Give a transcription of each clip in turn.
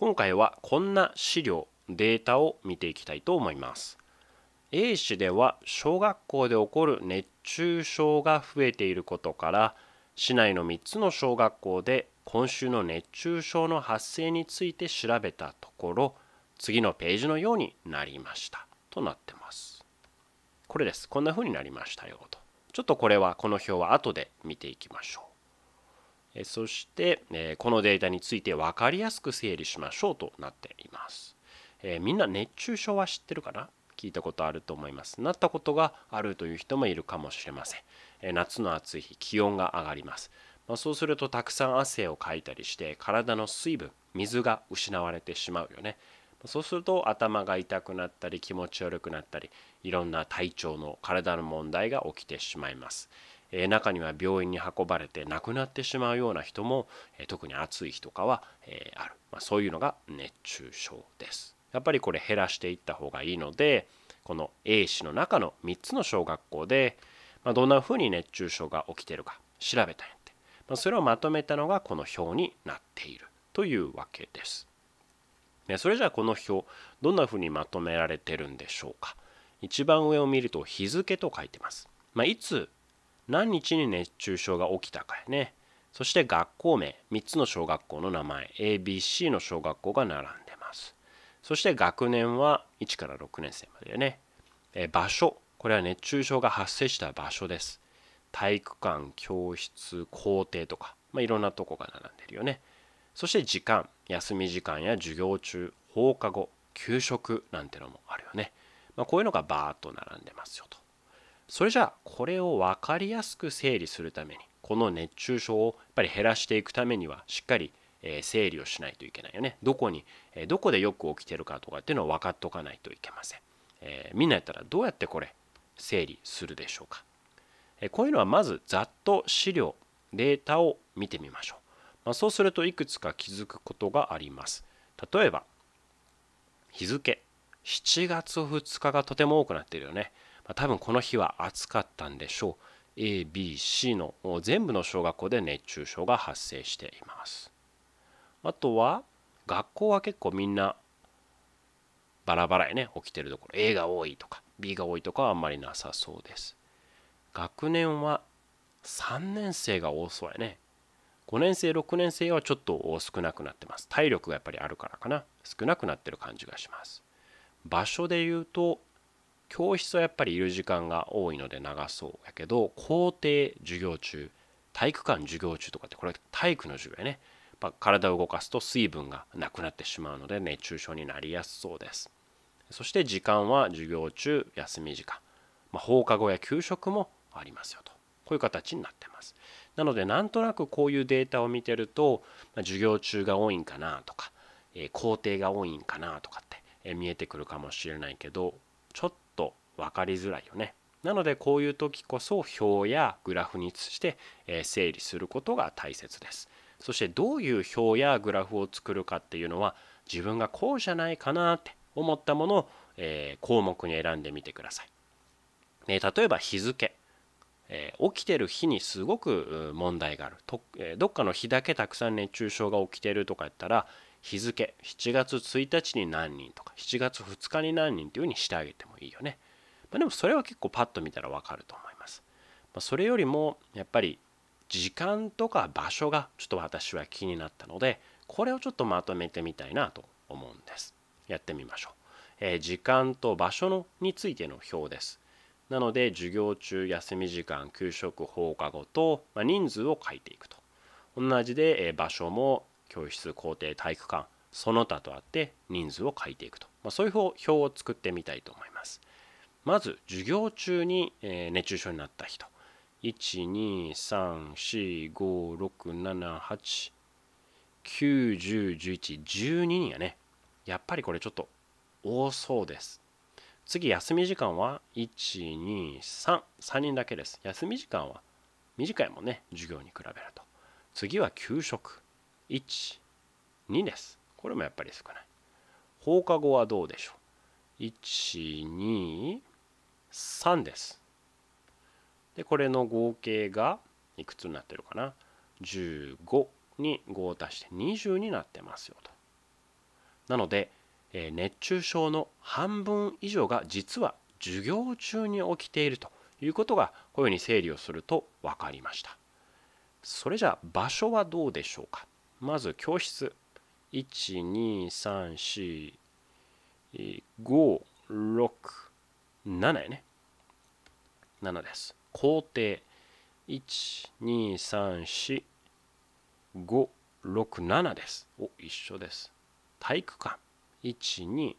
今回はこんな資料データを見ていきたいと思います。A 市では小学校で起こる熱中症が増えていることから市内の3つの小学校で今週の熱中症の発生について調べたところ次のページのようになりましたとなってます。これです。こんな風になりましたよと。ちょっとこれはこの表は後で見ていきましょう。そしてこのデータについて分かりやすく整理しましょうとなっています。みんな熱中症は知ってるかな？聞いたことあると思います。なったことがあるという人もいるかもしれません。夏の暑い日気温が上がります。まそうするとたくさん汗をかいたりして体の水分水が失われてしまうよね。そうすると頭が痛くなったり気持ち悪くなったりいろんな体調の体の問題が起きてしまいます。え中には病院に運ばれて亡くなってしまうような人も、え特に暑い日とかは、えある、まあ、そういうのが熱中症です。やっぱりこれ減らしていった方がいいのでこの A 市の中の3つの小学校で、まあ、どんなふうに熱中症が起きてるか調べたんやって、まあ、それをまとめたのがこの表になっている。というわけです。ね、それじゃあこの表どんなふうにまとめられてるんでしょうか。一番上を見ると日付と書いてます、まあ、いつ何日に熱中症が起きたかやね。そして学校名3つの小学校の名前 ABC の小学校が並んでます。そして学年は1から6年生まででね。え場所これは熱中症が発生した場所です。体育館教室校庭とか、まあ、いろんなとこが並んでるよね。そして時間休み時間や授業中放課後給食なんてのもあるよね、まあ、こういうのがバーッと並んでますよと。それじゃあこれを分かりやすく整理するためにこの熱中症をやっぱり減らしていくためにはしっかり整理をしないといけないよねどこにどこでよく起きてるかとかっていうのを分かっとかないといけません、えー、みんなやったらどうやってこれ整理するでしょうかこういうのはまずざっと資料データを見てみましょうまあ、そうするといくつか気づくことがあります。例えば、日付。7月2日がとても多くなっているよね。多分この日は暑かったんでしょう。A、B、C の全部の小学校で熱中症が発生しています。あとは、学校は結構みんなバラバラやね、起きてるところ。A が多いとか B が多いとかはあんまりなさそうです。学年は3年生が多そうやね。5年生6年生はちょっと少なくなってます体力がやっぱりあるからかな少なくなってる感じがします場所で言うと教室はやっぱりいる時間が多いので長そうやけど校庭授業中体育館授業中とかってこれ体育の授業やね、まあ、体を動かすと水分がなくなってしまうので熱中症になりやすそうです。そして時間は授業中休み時間、まあ、放課後や給食もありますよと。こういう形になってます。なのでなんとなくこういうデータを見てると、まあ、授業中が多いんかなとか、えー、工程が多いんかなとかって、えー、見えてくるかもしれないけどちょっと分かりづらいよね。なのでこういう時こそ表やグラフにして、整理することが大切です。そしてどういう表やグラフを作るかっていうのは自分がこうじゃないかなって思ったものを、項目に選んでみてください。例えば日付。起きてる日にすごく問題があると、どっかの日だけたくさん熱中症が起きてるとかやったら日付7月1日に何人とか7月2日に何人っていうふうにしてあげてもいいよね、まあ、でもそれは結構パッと見たらわかると思います、まあ、それよりもやっぱり時間とか場所がちょっと私は気になったのでこれをちょっとまとめてみたいなと思うんです。やってみましょう、えー、時間と場所のについての表です。なので授業中休み時間給食放課後と、まあ、人数を書いていくと。同じで、え場所も教室校庭体育館その他とあって人数を書いていくと、まあ、そういう表を作ってみたいと思います。まず授業中に、熱中症になった人123456789101112人やねやっぱりこれちょっと多そうです次、休み時間は1、2、3。3人だけです。休み時間は短いもんね。授業に比べると。次は給食。1、2です。これもやっぱり少ない。放課後はどうでしょう？1、2、3です。で、これの合計がいくつになってるかな？15に5を足して20になってますよと。なので、え、熱中症の半分以上が実は授業中に起きているということがこういうふうに整理をすると分かりましたそれじゃあ場所はどうでしょうか？まず教室1 2 3 4 5 6 7やね。7です。校庭1234567です。お一緒です。体育館。1234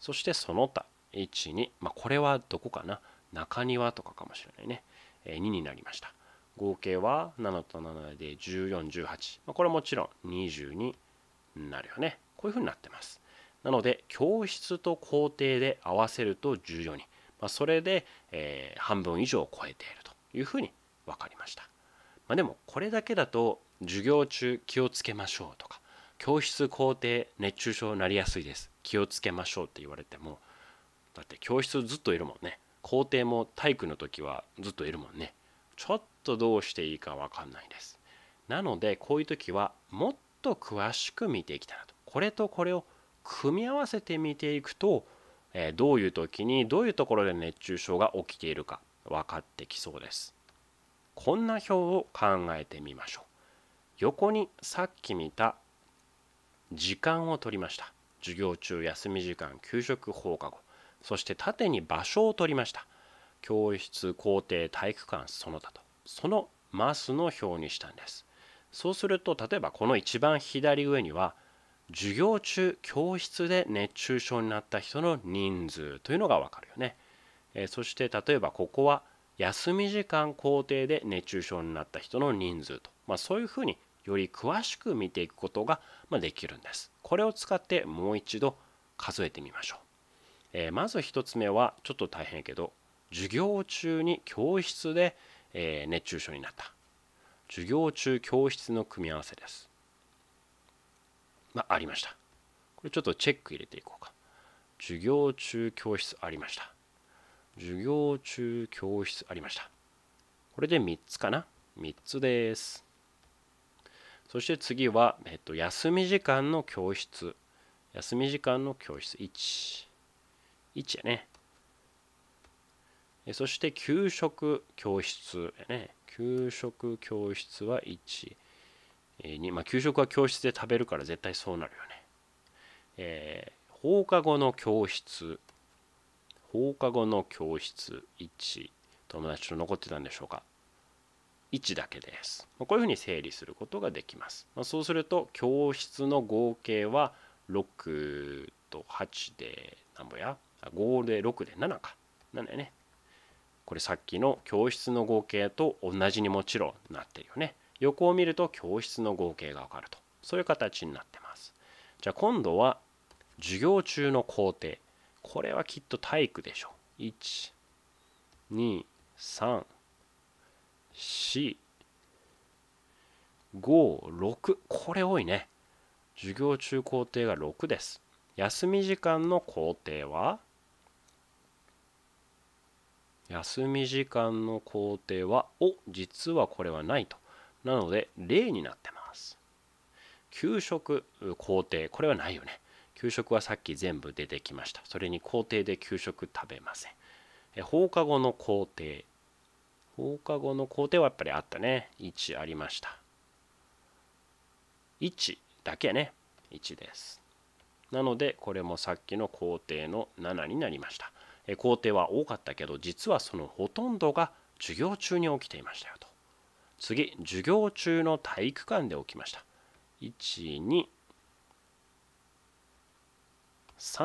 そしてその他。12まあこれはどこかな。中庭とかかもしれないね。2になりました。合計は7と7で1418、まあ、これはもちろん20になるよね。こういうふうになってます。なので教室と校庭で合わせると14に、まあ、それで、えー、半分以上を超えているというふうに分かりました、まあ、でもこれだけだと授業中気をつけましょうとか教室校庭熱中症になりやすいです。気をつけましょうって言われてもだって教室ずっといるもんね。校庭も体育の時はずっといるもんね。ちょっとどうしていいか分かんないです。なのでこういう時はもっと詳しく見ていきたいなと。これとこれを組み合わせて見ていくと、えどういう時にどういうところで熱中症が起きているか分かってきそうです。こんな表を考えてみましょう。横にさっき見た時間を取りました。授業中休み時間給食放課後。そして縦に場所を取りました。教室校庭体育館その他と。そのマスの表にしたんです。そうすると例えばこの一番左上には授業中教室で熱中症になった人の人数というのがわかるよね、えそして例えばここは休み時間校庭で熱中症になった人の人数と、まあ、そういうふうにより詳しく見ていくことができるんです。これを使ってもう一度数えてみましょう、えー、まず1つ目はちょっと大変やけど授業中に教室で、え、熱中症になった。授業中教室の組み合わせです。まあ、ありました。これちょっとチェック入れていこうか。授業中教室ありました。授業中教室ありました。これで3つかな？3つです。そして次は、えっと、休み時間の教室。休み時間の教室。1 1やね。そして給食教室やね。給食教室は1、2まあ給食は教室で食べるから絶対そうなるよね。えー、放課後の教室。放課後の教室。1友達と残ってたんでしょうか。1だけです。こういうふうに整理することができます。まそうすると教室の合計は6と8でなんぼや？5で6で7か。なんだよね。これさっきの教室の合計と同じにもちろんなってるよね。横を見ると教室の合計がわかると。そういう形になってます。じゃあ今度は授業中の工程。これはきっと体育でしょ1 2 3 4 5 6これ多いね。授業中工程が6です。休み時間の工程は？休み時間の工程は？お実はこれはないと。なので0になってます。給食工程。これはないよね。給食はさっき全部出てきました。それに工程で給食食べません。放課後の工程。放課後の工程はやっぱりあったね。1ありました。1だけね。1です。なのでこれもさっきの工程の7になりました。工程は多かったけど実はそのほとんどが授業中に起きていましたよ。次授業中の体育館で起きました。123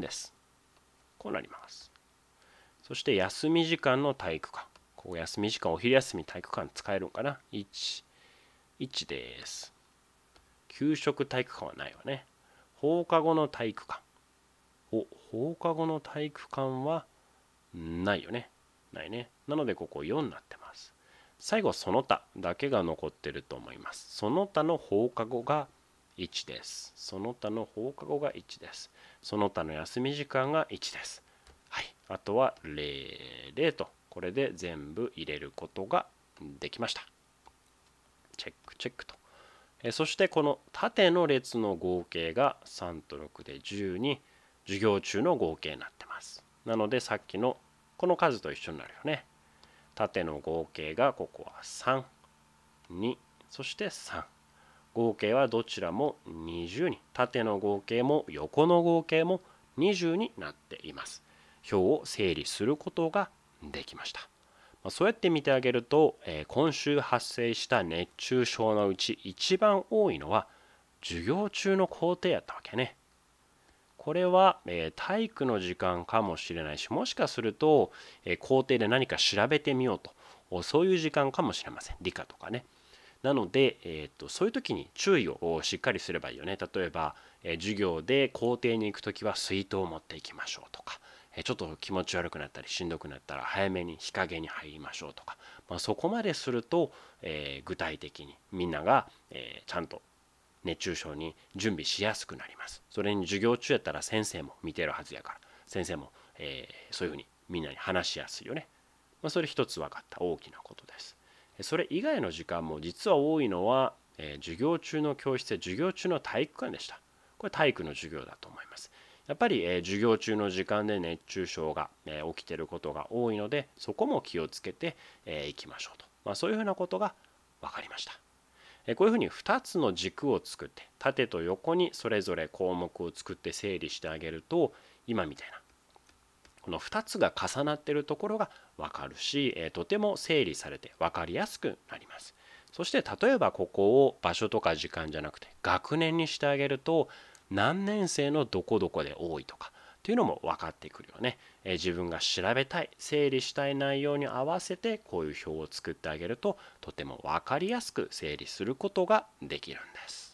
です。こうなります。そして休み時間の体育館。ここ休み時間お昼休み体育館使えるんかな？1 1です。給食体育館はないわね。放課後の体育館。お放課後の体育館はないよね。ないね。なのでここ4になってます。最後その他だけが残ってると思います。その他の放課後が1です。その他の放課後が1です。その他の休み時間が1です。はい。あとは0 0とこれで全部入れることができました。チェックチェックと。えそしてこの縦の列の合計が3と6で12授業中の合計になってます。なのでさっきのこの数と一緒になるよね。縦の合計がここは32そして3合計はどちらも20に縦の合計も横の合計も20になっています。表を整理することができました。そうやって見てあげると、え今週発生した熱中症のうち一番多いのは授業中の工程やったわけね。これは、え体育の時間かもしれないしもしかすると、え校庭で何か調べてみようとそういう時間かもしれません理科とかね。なので、えーと、そういう時に注意をしっかりすればいいよね。例えば、え授業で校庭に行く時は水筒を持っていきましょうとか、えちょっと気持ち悪くなったりしんどくなったら早めに日陰に入りましょうとか、まあ、そこまですると、えー、具体的にみんなが、えー、ちゃんと熱中症に準備しやすくなります。それに授業中やったら先生も見てるはずやから先生も、えー、そういうふうにみんなに話しやすいよね。まあ、それ一つ分かった大きなことです。それ以外の時間も実は多いのは、えー、授業中の教室で授業中の体育館でした。これ体育の授業だと思います。やっぱり、えー、授業中の時間で熱中症が、えー、起きてることが多いのでそこも気をつけてい、えー、きましょうと、まあ、そういうふうなことが分かりました。こういうふうに2つの軸を作って縦と横にそれぞれ項目を作って整理してあげると今みたいなこの2つが重なってるところが分かるし、とても整理されて分かりやすくなります。そして例えばここを場所とか時間じゃなくて学年にしてあげると何年生のどこどこで多いとかっていうのも分かってくるよね、え自分が調べたい整理したい内容に合わせてこういう表を作ってあげるととても分かりやすく整理することができるんです。